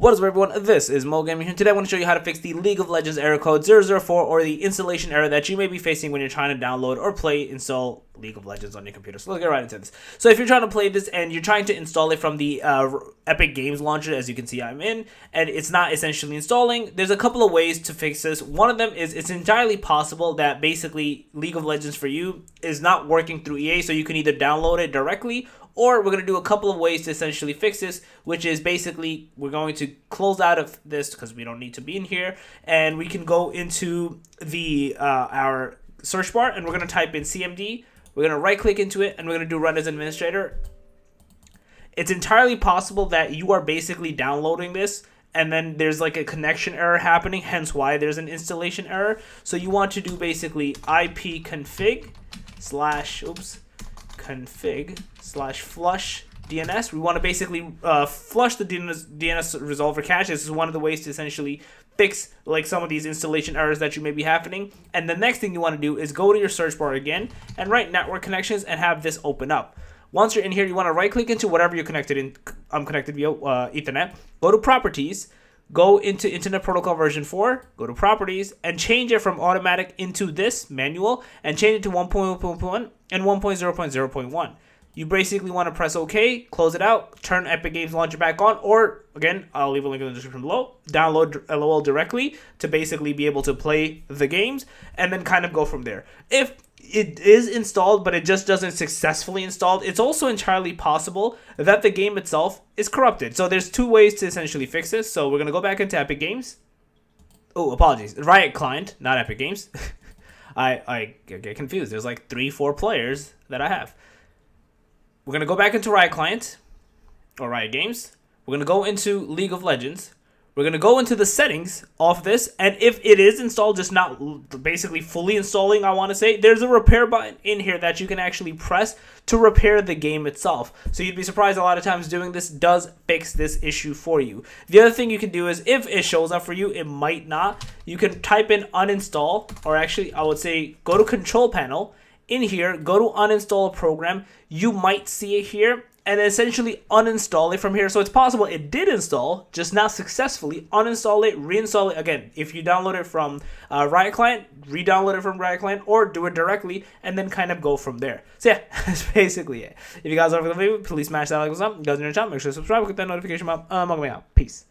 What is up everyone, this is Moe Gaming here. Today I want to show you how to fix the League of Legends error code 004 or the installation error that you may be facing when you're trying to download or play install League of Legends on your computer. So let's get right into this. So if you're trying to play this and you're trying to install it from the uh, Epic Games launcher, as you can see I'm in, and it's not essentially installing, there's a couple of ways to fix this. One of them is it's entirely possible that basically League of Legends for you is not working through EA, so you can either download it directly or we're going to do a couple of ways to essentially fix this, which is basically we're going to close out of this because we don't need to be in here, and we can go into the uh, our search bar and we're going to type in CMD. We're going to right click into it and we're going to do run as administrator. It's entirely possible that you are basically downloading this and then there's like a connection error happening, hence why there's an installation error. So you want to do basically ipconfig slash, oops, config slash flush DNS. We want to basically uh, flush the DNS, DNS resolver cache. This is one of the ways to essentially fix like some of these installation errors that you may be happening. And the next thing you want to do is go to your search bar again and write network connections and have this open up. Once you're in here, you want to right click into whatever you're connected in. I'm connected via uh, Ethernet. Go to properties go into Internet Protocol version 4, go to properties, and change it from automatic into this manual, and change it to 1.1.1 and 1.0.0.1. You basically want to press OK, close it out, turn Epic Games Launcher back on, or again, I'll leave a link in the description below, download LOL directly to basically be able to play the games, and then kind of go from there. If it is installed, but it just doesn't successfully install. It's also entirely possible that the game itself is corrupted. So there's two ways to essentially fix this. So we're gonna go back into Epic Games. Oh, apologies, Riot Client, not Epic Games. I I get confused. There's like three, four players that I have. We're gonna go back into Riot Client or Riot Games. We're gonna go into League of Legends. We're going to go into the settings of this, and if it is installed, just not basically fully installing, I want to say, there's a repair button in here that you can actually press to repair the game itself. So you'd be surprised a lot of times doing this does fix this issue for you. The other thing you can do is, if it shows up for you, it might not, you can type in uninstall, or actually, I would say, go to control panel, in here, go to uninstall a program, you might see it here, and essentially uninstall it from here. So it's possible it did install, just not successfully. Uninstall it, reinstall it again. If you download it from uh, Riot Client, re-download it from Riot Client, or do it directly, and then kind of go from there. So yeah, that's basically it. If you guys love the video, please smash that like button. Guys in new channel, make sure to subscribe, click that notification bell. Um, I'm out. Peace.